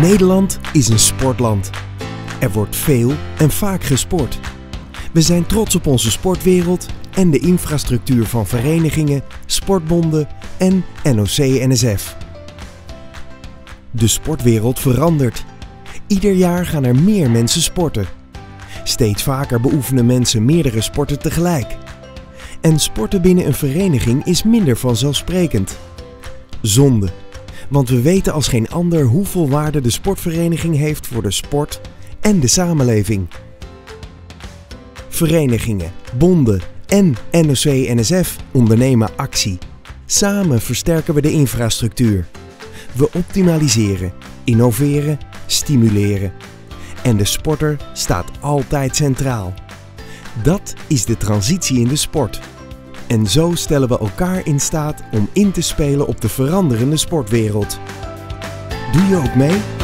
Nederland is een sportland. Er wordt veel en vaak gesport. We zijn trots op onze sportwereld en de infrastructuur van verenigingen, sportbonden en NOC-NSF. De sportwereld verandert. Ieder jaar gaan er meer mensen sporten. Steeds vaker beoefenen mensen meerdere sporten tegelijk. En sporten binnen een vereniging is minder vanzelfsprekend. Zonde, want we weten als geen ander hoeveel waarde de sportvereniging heeft voor de sport en de samenleving. Verenigingen, bonden en NOC-NSF ondernemen actie. Samen versterken we de infrastructuur. We optimaliseren, innoveren, stimuleren. En de sporter staat altijd centraal. Dat is de transitie in de sport. En zo stellen we elkaar in staat om in te spelen op de veranderende sportwereld. Doe je ook mee?